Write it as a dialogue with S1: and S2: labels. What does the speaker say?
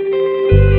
S1: Música